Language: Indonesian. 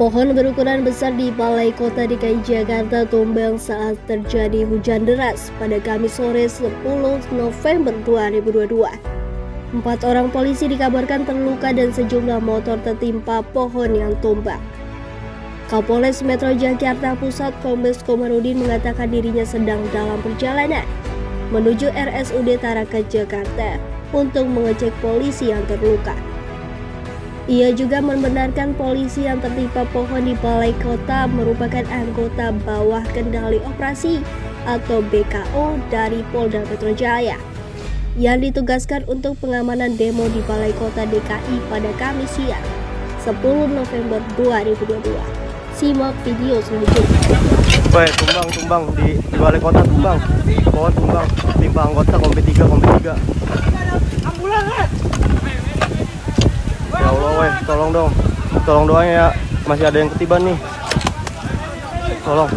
Pohon berukuran besar di Balai Kota DKI Jakarta tumbang saat terjadi hujan deras pada Kamis sore 10 November 2022. Empat orang polisi dikabarkan terluka dan sejumlah motor tertimpa pohon yang tumbang. Kapolres Metro Jakarta Pusat Kombes Komarudin mengatakan dirinya sedang dalam perjalanan menuju RSUD Tarakan Jakarta untuk mengecek polisi yang terluka. Ia juga membenarkan polisi yang tertimpa pohon di balai kota merupakan anggota bawah kendali operasi atau BKO dari Polda Metro Jaya yang ditugaskan untuk pengamanan demo di balai kota DKI pada Kamis siang 10 November 2022. Simak video selanjutnya. Woi, tumbang, tumbang di, di balai kota tumbang. Pohon tumbang, timpa anggota kompi 3, kompi 3. woi tolong dong. Tolong doang ya masih ada yang ketiban nih. Tolong.